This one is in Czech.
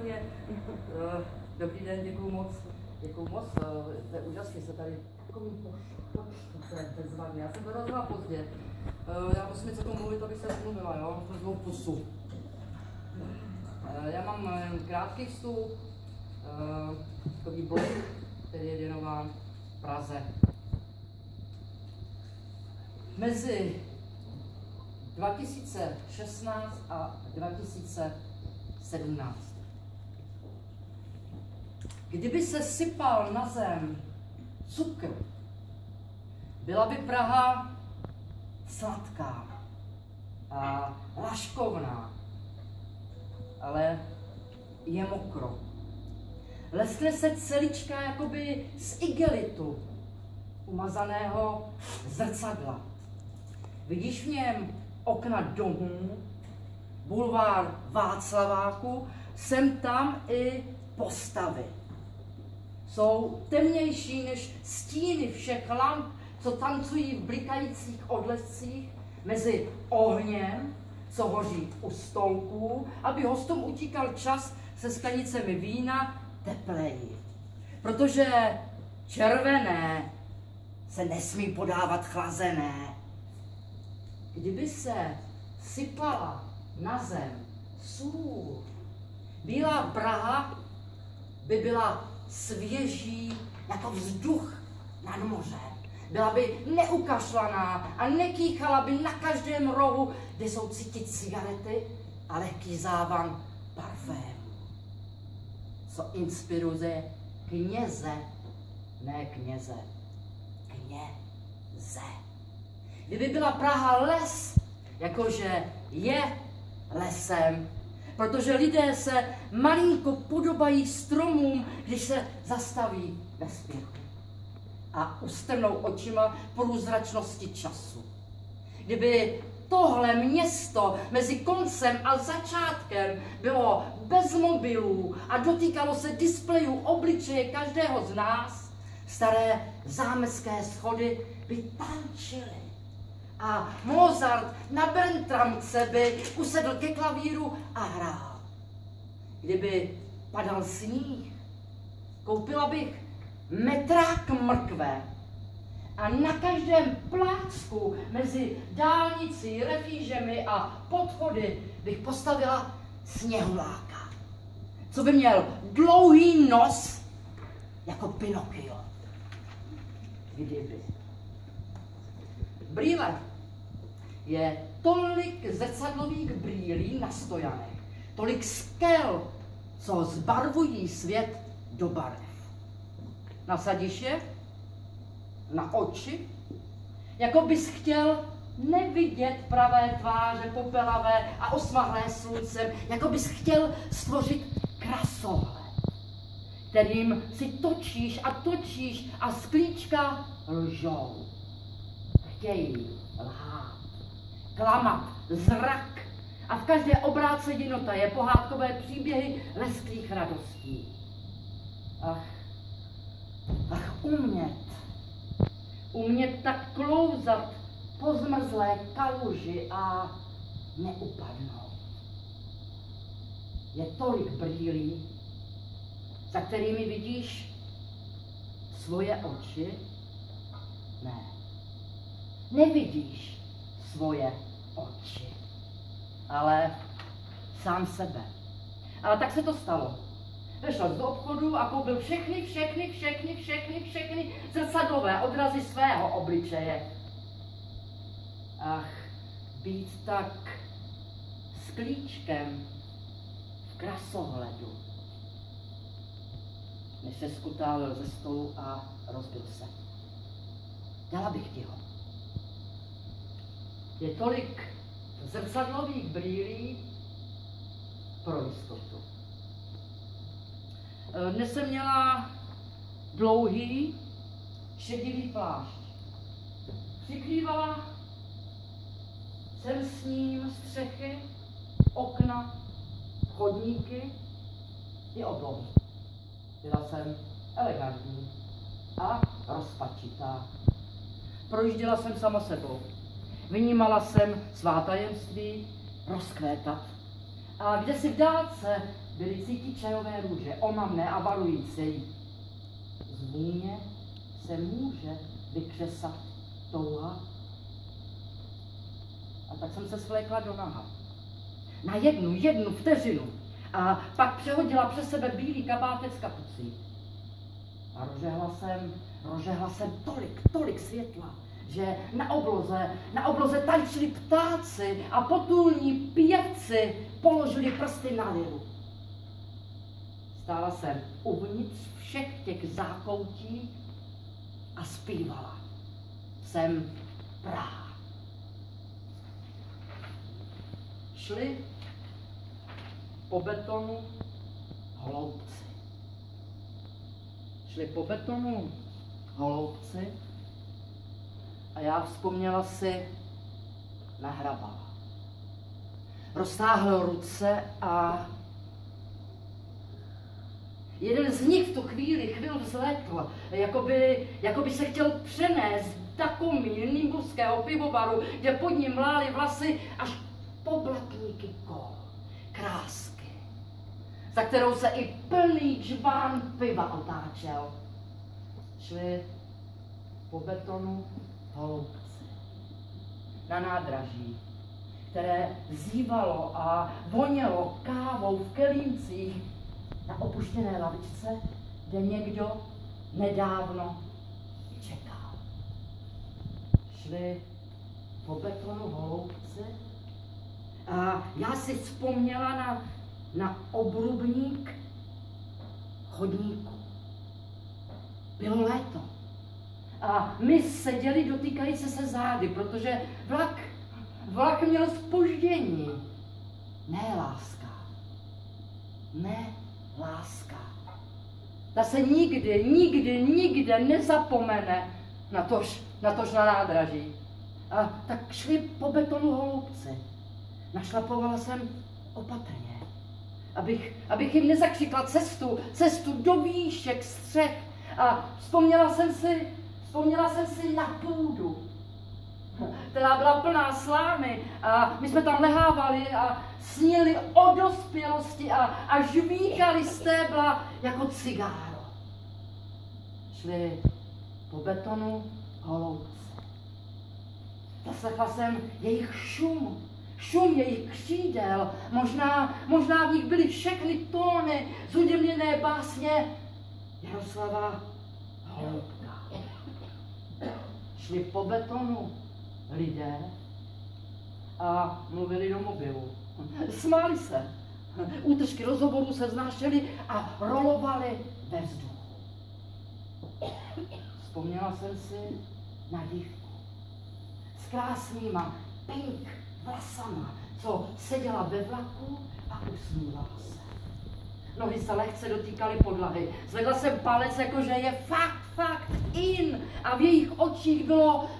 výborně. Eh, Dobrý den, děkuju moc. Děkuju moc, eh, to je úžasně, se tady takový. Já jsem dorazila pozdě. Eh, Já musím něco tomu mluvit, abych se mluvila, jo? To znovu pusu. Já mám krátký vstup, takový blog, který je věnován Praze. Mezi 2016 a 2017. Kdyby se sypal na zem cukr, byla by Praha sladká a laškovná, ale je mokro. Leskne se celička jakoby z igelitu, umazaného zrcadla. Vidíš v něm okna domů, bulvár Václaváku, sem tam i postavy. Jsou temnější než stíny všech lamp, co tancují v blikajících odlescích mezi ohněm, co hoří u stolků, aby hostům utíkal čas se sklenicemi vína tepleji. Protože červené se nesmí podávat chlazené. Kdyby se sypala na zem sůl, bílá Praha by byla svěží jako vzduch nad mořem. Byla by neukašlaná a nekýchala by na každém rohu, kde jsou cítit cigarety a lehký závan parfému. Co inspiruje kněze, ne kněze, kněze. Kdyby byla Praha les, jakože je lesem, protože lidé se malinko podobají stromům, když se zastaví ve spěchu a ustrnou očima průzračnosti času. Kdyby tohle město mezi koncem a začátkem bylo bez mobilů a dotýkalo se displejů obličeje každého z nás, staré zámecké schody by tančily. A Mozart na Bertramce by usedl ke klavíru a hrál. Kdyby padal sníh, koupila bych metrák mrkve a na každém plácku mezi dálnicí, refížemi a podchody bych postavila sněhuláka, co by měl dlouhý nos jako Pinokio. Kdyby. Brýle je tolik zrcadlových brýlí na stojanech, tolik skel, co zbarvují svět do barev. Nasadíš je na oči, jako bys chtěl nevidět pravé tváře popelavé a osmahlé sluncem, jako bys chtěl stvořit krasohled, kterým si točíš a točíš a sklíčka lžou. Chtějí lhát, klamat, zrak a v každé obrátce jinota je pohádkové příběhy lesklých radostí. Ach, ach umět, umět tak klouzat po zmrzlé kaluži a neupadnout. Je tolik brýlí, za kterými vidíš svoje oči? Ne. Nevidíš svoje oči, ale sám sebe. Ale tak se to stalo. Vešel do obchodu a koupil všechny, všechny, všechny, všechny, všechny zrcadlové odrazy svého obličeje. Ach, být tak s klíčkem v krasohledu. Než se skutálil ze stolu a rozbil se. Dala bych ti ho. Je tolik zrcadlových brýlí pro jistotu. Eh, dnes jsem měla dlouhý šedivý plášť. Přikrývala jsem s ním střechy, okna, chodníky i oblohu. Byla jsem elegantní a rozpačitá. Projížděla jsem sama sebou. Vnímala jsem svá tajemství rozkvétat. A kde si v dálce byly cítit čajové růže, omamné a varující. Z vůně se může vykřesat touha. A tak jsem se svlékla do naha. Na jednu, jednu vteřinu. A pak přehodila přes sebe bílý kabátek s kapucí. A rožehla jsem, rožehla jsem tolik, tolik světla, že na obloze, na obloze tančili ptáci a potulní pěvci položili prsty na liru. Stála jsem uvnitř všech těch zákoutí a zpívala. Jsem Praha. Šli po betonu hloubci. Šli po betonu hloubci a já vzpomněla si na hrabala. Roztáhl ruce a jeden z nich v tu chvíli chvíli vzletl, jakoby, jakoby se chtěl přenést takový nimbuského pivovaru, kde pod ním mlály vlasy až po blatníky kol. Krásky, za kterou se i plný žbán piva otáčel. Šli po betonu hloubce na nádraží, které zývalo a vonělo kávou v kelíncích na opuštěné lavičce, kde někdo nedávno čekal. Šli po betonu hloubce a já si vzpomněla na, na obrubník chodníku. Bylo léto. A my seděli dotýkají se zády, protože vlak, vlak měl spoždění. Ne láska. Ne láska. Ta se nikdy, nikdy, nikde nezapomene na tož, na tož na nádraží. A tak šli po betonu hloubce. Našlapovala jsem opatrně, abych, abych jim nezakřikla cestu, cestu do výšek střech. A vzpomněla jsem si, vzpomněla jsem si na půdu, která byla plná slámy a my jsme tam lehávali a snili o dospělosti a, a žvíchali stébla jako cigáro. Šli po betonu holoubce. Zaslechla jsem jejich šum, šum jejich křídel, možná, možná v nich byly všechny tóny zuděmněné básně Jaroslava Holoubka. Šli po betonu lidé a mluvili do mobilu. Smáli se. Útržky rozhovorů se znášely a rolovaly ve vzduchu. Vzpomněla jsem si na dívku s krásnýma pink vlasama, co seděla ve vlaku a usmívala se. Nohy se lehce dotýkaly podlahy. Zvedla jsem palec, jakože je fakt, fakt in. A v jejich očích bylo